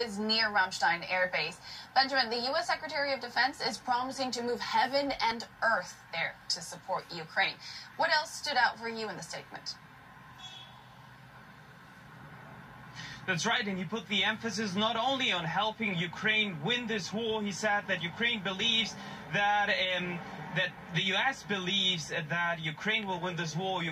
is near Ramstein Air Base. Benjamin, the U.S. Secretary of Defense is promising to move heaven and earth there to support Ukraine. What else stood out for you in the statement? That's right, and he put the emphasis not only on helping Ukraine win this war. He said that Ukraine believes that um, that the U.S. believes that Ukraine will win this war.